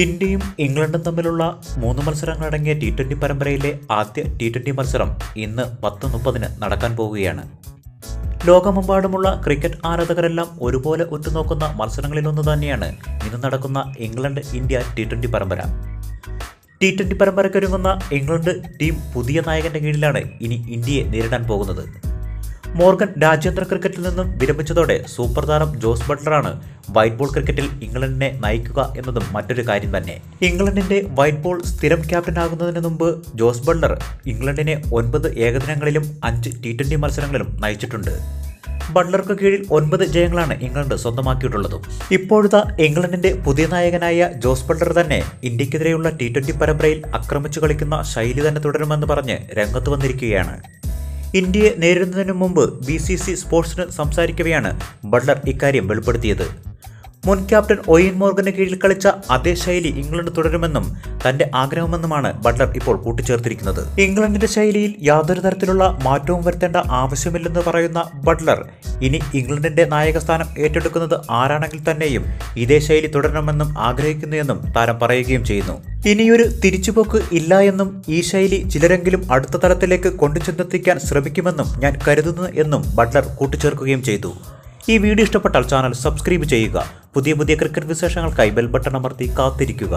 ഇന്ത്യയും ഇംഗ്ലണ്ടും തമ്മിലുള്ള മൂന്ന് മത്സരങ്ങളടങ്ങിയ ടി ട്വന്റി പരമ്പരയിലെ ആദ്യ ടി ട്വന്റി മത്സരം ഇന്ന് പത്ത് മുപ്പതിന് നടക്കാൻ പോവുകയാണ്. ലോകമെമ്പാടുമുള്ള ക്രിക്കറ്റ് ആരാധകരെല്ലാം ഒരുപോലെ ഉറ്റുനോക്കുന്ന മത്സരങ്ങളിലൊന്നു തന്നെയാണ് ഇന്ന് നടക്കുന്ന ഇംഗ്ലണ്ട് ഇന്ത്യ ടി ട്വന്റി പരമ്പര. ടി ട്വന്റി പരമ്പരയ്ക്കൊരുങ്ങുന്ന ഇംഗ്ലണ്ട് ടീം പുതിയ നായകന്റെ കീഴിലാണ് ഇനി ഇന്ത്യയെ നേരിടാൻ പോകുന്നത്. മോർഗൻ രാജ്യാന്തര ക്രിക്കറ്റിൽ നിന്നും വിരമിച്ചതോടെ സൂപ്പർ താരം ജോസ് ബട്ട്ലറാണ് വൈറ്റ് ബോൾ ക്രിക്കറ്റിൽ ഇംഗ്ലണ്ടിനെ നയിക്കുക എന്നതും മറ്റൊരു കാര്യം തന്നെ. ഇംഗ്ലണ്ടിന്റെ വൈറ്റ് ബോൾ സ്ഥിരം ക്യാപ്റ്റനാകുന്നതിന് മുമ്പ് ജോസ് ബട്ട്ലർ ഇംഗ്ലണ്ടിനെ ഒൻപത് ഏകദിനങ്ങളിലും അഞ്ച് ടി ട്വന്റി മത്സരങ്ങളിലും നയിച്ചിട്ടുണ്ട്. ബട്ട്ലർക്ക് കീഴിൽ ഒൻപത് ജയങ്ങളാണ് ഇംഗ്ലണ്ട് സ്വന്തമാക്കിയിട്ടുള്ളതും. ഇപ്പോഴത്തെ ഇംഗ്ലണ്ടിന്റെ പുതിയ നായകനായ ജോസ് ബട്ട്ലർ തന്നെ ഇന്ത്യക്കെതിരെയുള്ള ടി ട്വന്റി പരമ്പരയിൽ ആക്രമിച്ചു കളിക്കുന്ന ശൈലി തന്നെ തുടരുമെന്ന് പറഞ്ഞ് രംഗത്ത് വന്നിരിക്കുകയാണ്. ഇന്ത്യയെ നേരിടുന്നതിനു മുമ്പ് ബി സി സി സ്പോർട്സിന് സംസാരിക്കവെയാണ് ബട്ട്ലർ ഇക്കാര്യം വെളിപ്പെടുത്തിയത്. മുൻ ക്യാപ്റ്റൻ ഒയിൻ മോർഗന് കീഴിൽ കളിച്ച അതേ ശൈലി ഇംഗ്ലണ്ട് തുടരുമെന്നും തന്റെ ആഗ്രഹമെന്നുമാണ് ബട്ട്ലർ ഇപ്പോൾ കൂട്ടിച്ചേർത്തിരിക്കുന്നത്. ഇംഗ്ലണ്ടിന്റെ ശൈലിയിൽ യാതൊരു തരത്തിലുള്ള മാറ്റവും വരുത്തേണ്ട ആവശ്യമില്ലെന്ന് പറയുന്ന ബട്ട്ലർ ഇനി ഇംഗ്ലണ്ടിന്റെ നായകസ്ഥാനം ഏറ്റെടുക്കുന്നത് ആരാണെങ്കിൽ തന്നെയും ഇതേ ശൈലി തുടരണമെന്നും ആഗ്രഹിക്കുന്നുവെന്നും താരം പറയുകയും ചെയ്യുന്നു. ഇനിയൊരു തിരിച്ചുപോക്ക് ഇല്ല എന്നും ഈ ശൈലി ചിലരെങ്കിലും അടുത്ത തലത്തിലേക്ക് കൊണ്ടുചെന്നെത്തിക്കാൻ ശ്രമിക്കുമെന്നും ഞാൻ കരുതുന്നു എന്നും ബട്ട്ലർ കൂട്ടിച്ചേർക്കുകയും ചെയ്തു. ഈ വീഡിയോ ഇഷ്ടപ്പെട്ടാൽ ചാനൽ സബ്സ്ക്രൈബ് ചെയ്യുക. പുതിയ പുതിയ ക്രിക്കറ്റ് വിശേഷങ്ങൾക്കായി ബെൽ ബട്ടൺ അമർത്തി കാത്തിരിക്കുക.